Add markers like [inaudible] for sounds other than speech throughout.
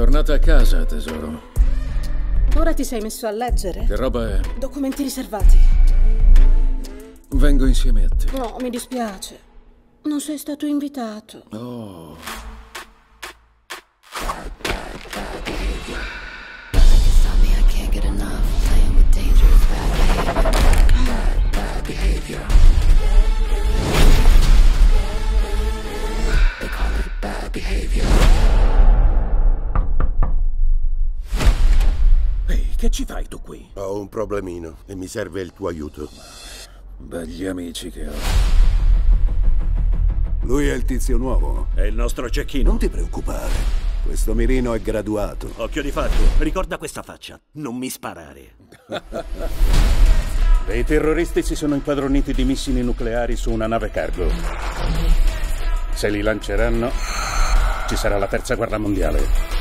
Tornata a casa, tesoro. Ora ti sei messo a leggere? Che roba è? Documenti riservati. Vengo insieme a te. No, mi dispiace. Non sei stato invitato. Oh. Ehi, che ci fai tu qui? Ho un problemino e mi serve il tuo aiuto. Begli amici che ho. Lui è il tizio nuovo. È il nostro cecchino. Non ti preoccupare. Questo mirino è graduato. Occhio di fatto. Ricorda questa faccia. Non mi sparare. [laughs] Dei terroristi si sono impadroniti di missili nucleari su una nave cargo. Se li lanceranno, ci sarà la terza guerra mondiale.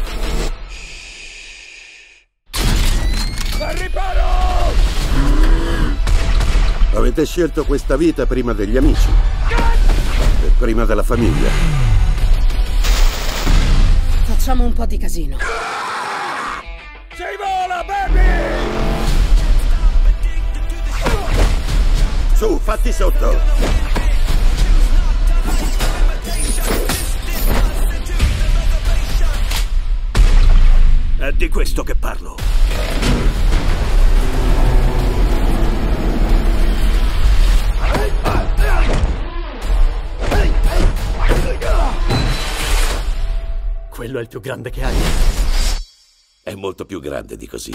Al riparo! Avete scelto questa vita prima degli amici e prima della famiglia. Facciamo un po' di casino. Si vola, baby! Su, fatti sotto! È di questo che parlo. Quello è il più grande che hai. È molto più grande di così.